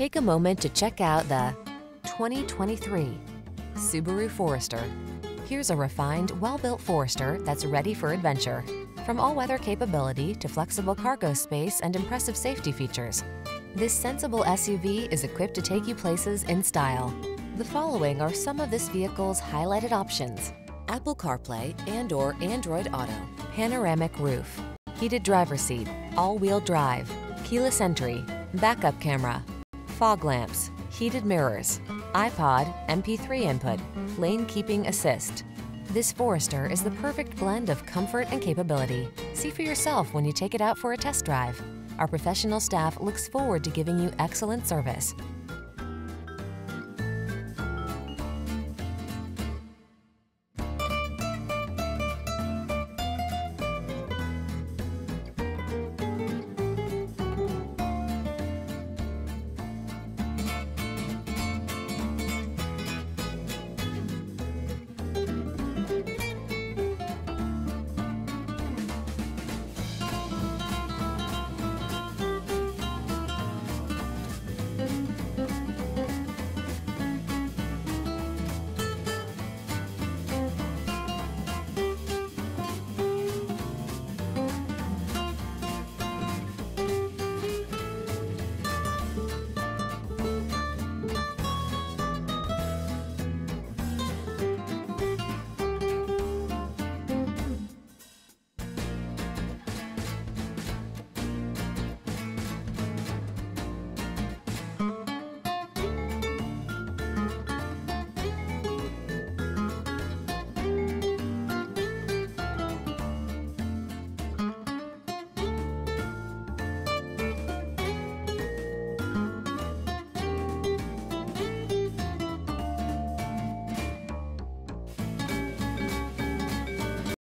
Take a moment to check out the 2023 Subaru Forester. Here's a refined, well-built Forester that's ready for adventure. From all-weather capability to flexible cargo space and impressive safety features, this sensible SUV is equipped to take you places in style. The following are some of this vehicle's highlighted options. Apple CarPlay and or Android Auto, panoramic roof, heated driver seat, all-wheel drive, keyless entry, backup camera, fog lamps, heated mirrors, iPod, MP3 input, lane keeping assist. This Forester is the perfect blend of comfort and capability. See for yourself when you take it out for a test drive. Our professional staff looks forward to giving you excellent service.